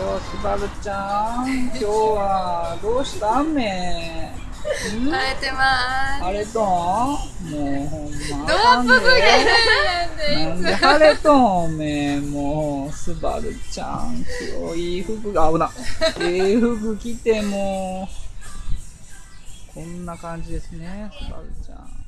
スばるちゃん、今日はどうしたんめ晴れてまーす晴れとん？もうほん。ま。ドアップブレなんで晴れとんめもう、すばるちゃん、今日いい服が、危な。いい服着ても、こんな感じですね、すばるちゃん。